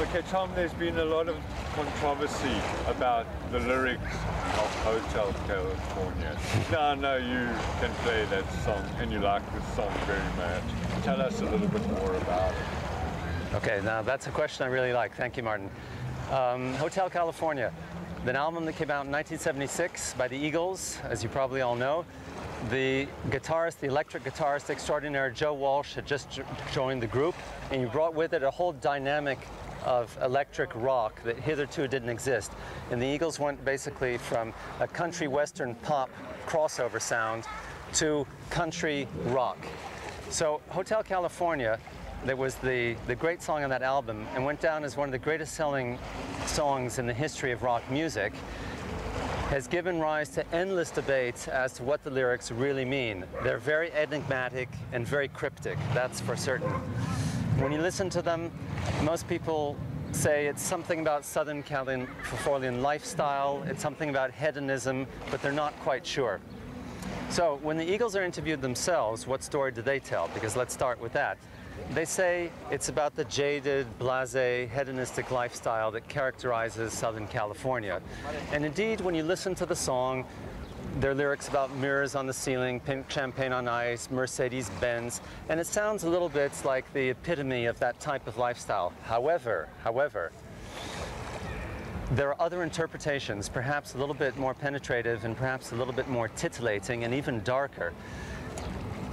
Okay, Tom, there's been a lot of controversy about the lyrics of Hotel California. now I know you can play that song and you like the song very much. Tell us a little bit more about it. Okay, now that's a question I really like. Thank you, Martin. Um, Hotel California, an album that came out in 1976 by the Eagles, as you probably all know. The guitarist, the electric guitarist extraordinaire Joe Walsh had just joined the group, and he brought with it a whole dynamic of electric rock that hitherto didn't exist. And the Eagles went basically from a country western pop crossover sound to country rock. So Hotel California, that was the, the great song on that album and went down as one of the greatest selling songs in the history of rock music, has given rise to endless debates as to what the lyrics really mean. They're very enigmatic and very cryptic, that's for certain. When you listen to them, most people say it's something about Southern Californian lifestyle, it's something about hedonism, but they're not quite sure. So when the Eagles are interviewed themselves, what story do they tell? Because let's start with that. They say it's about the jaded, blasé, hedonistic lifestyle that characterizes Southern California. And indeed, when you listen to the song, their lyrics about mirrors on the ceiling, pink champagne on ice, Mercedes Benz, and it sounds a little bit like the epitome of that type of lifestyle. However, however, there are other interpretations, perhaps a little bit more penetrative and perhaps a little bit more titillating and even darker.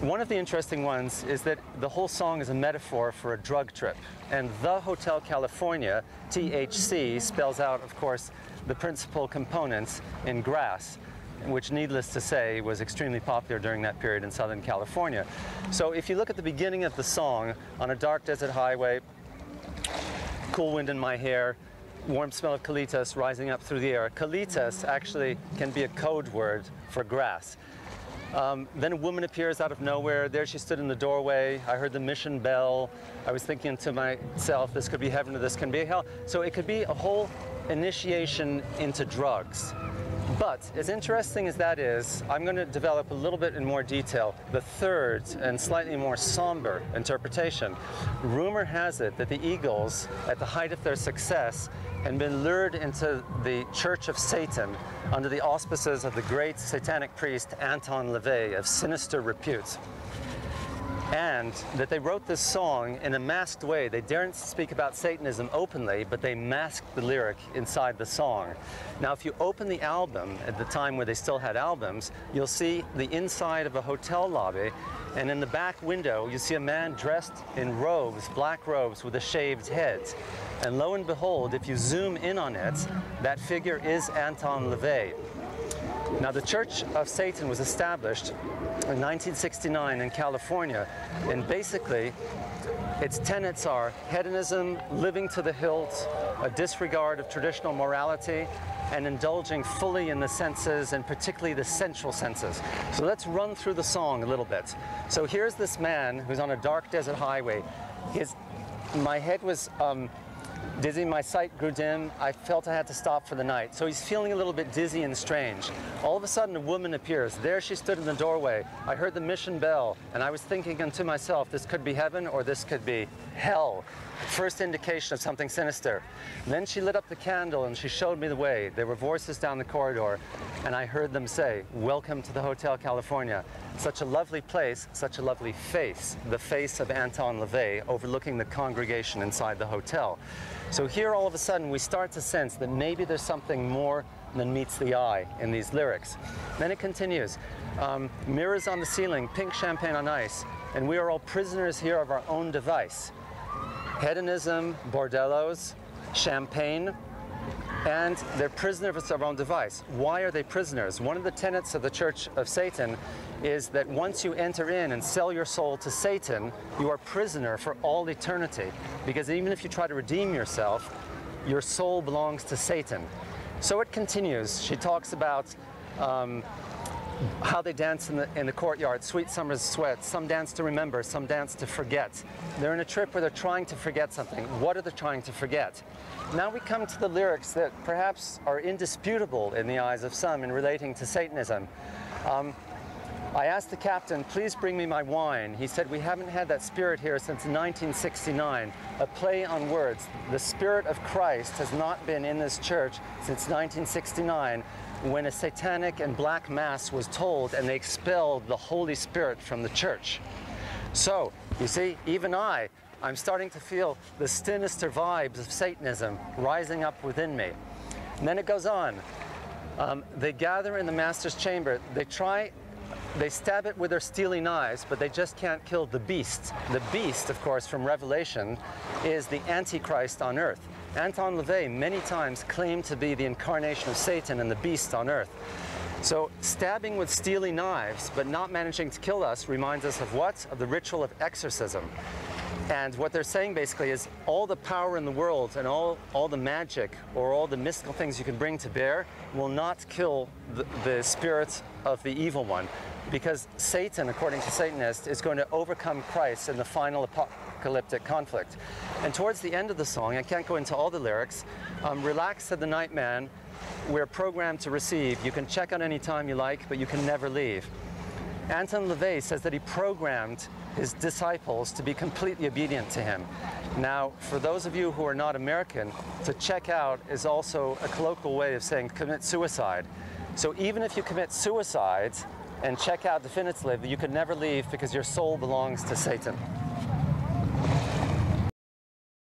One of the interesting ones is that the whole song is a metaphor for a drug trip. And the Hotel California, THC, spells out, of course, the principal components in grass which needless to say was extremely popular during that period in Southern California. So if you look at the beginning of the song, on a dark desert highway, cool wind in my hair, warm smell of colitas rising up through the air. Colitas actually can be a code word for grass. Um, then a woman appears out of nowhere. There she stood in the doorway. I heard the mission bell. I was thinking to myself, this could be heaven or this can be hell. So it could be a whole initiation into drugs. But as interesting as that is, I'm going to develop a little bit in more detail the third and slightly more somber interpretation. Rumor has it that the Eagles, at the height of their success, had been lured into the Church of Satan under the auspices of the great satanic priest Anton LaVey of sinister repute and that they wrote this song in a masked way. They daren't speak about Satanism openly, but they masked the lyric inside the song. Now, if you open the album at the time where they still had albums, you'll see the inside of a hotel lobby, and in the back window, you see a man dressed in robes, black robes with a shaved head. And lo and behold, if you zoom in on it, that figure is Anton LaVey. Now, the Church of Satan was established in 1969 in California, and basically, its tenets are hedonism, living to the hilt, a disregard of traditional morality, and indulging fully in the senses, and particularly the sensual senses. So let's run through the song a little bit. So here's this man who's on a dark desert highway. His, my head was um, Dizzy, my sight grew dim. I felt I had to stop for the night. So he's feeling a little bit dizzy and strange. All of a sudden, a woman appears. There she stood in the doorway. I heard the mission bell, and I was thinking unto myself, this could be heaven or this could be hell. First indication of something sinister. Then she lit up the candle and she showed me the way. There were voices down the corridor, and I heard them say, Welcome to the Hotel California. Such a lovely place, such a lovely face, the face of Anton LaVey overlooking the congregation inside the hotel. So here all of a sudden we start to sense that maybe there's something more than meets the eye in these lyrics. Then it continues. Um, mirrors on the ceiling, pink champagne on ice, and we are all prisoners here of our own device. Hedonism, bordellos, champagne, and they're prisoners of their own device. Why are they prisoners? One of the tenets of the Church of Satan is that once you enter in and sell your soul to Satan, you are prisoner for all eternity. Because even if you try to redeem yourself, your soul belongs to Satan. So it continues. She talks about um, how they dance in the, in the courtyard, sweet summer's sweat. Some dance to remember, some dance to forget. They're in a trip where they're trying to forget something. What are they trying to forget? Now we come to the lyrics that perhaps are indisputable in the eyes of some in relating to Satanism. Um, I asked the captain, please bring me my wine. He said, we haven't had that spirit here since 1969. A play on words. The spirit of Christ has not been in this church since 1969 when a satanic and black mass was told and they expelled the Holy Spirit from the church. So, you see, even I, I'm starting to feel the sinister vibes of Satanism rising up within me. And then it goes on. Um, they gather in the master's chamber. They try they stab it with their steely knives, but they just can't kill the beast. The beast, of course, from Revelation, is the Antichrist on earth. Anton LaVey many times claimed to be the incarnation of Satan and the beast on earth. So stabbing with steely knives, but not managing to kill us, reminds us of what? Of the ritual of exorcism. And what they're saying basically is all the power in the world and all, all the magic or all the mystical things you can bring to bear will not kill the, the spirit of the evil one. Because Satan, according to Satanists, is going to overcome Christ in the final apocalyptic conflict. And towards the end of the song, I can't go into all the lyrics, um, relax said the night man, we're programmed to receive. You can check out any time you like, but you can never leave. Anton LaVey says that he programmed his disciples to be completely obedient to him. Now, for those of you who are not American, to check out is also a colloquial way of saying commit suicide. So even if you commit suicide and check out definitively, you can never leave because your soul belongs to Satan.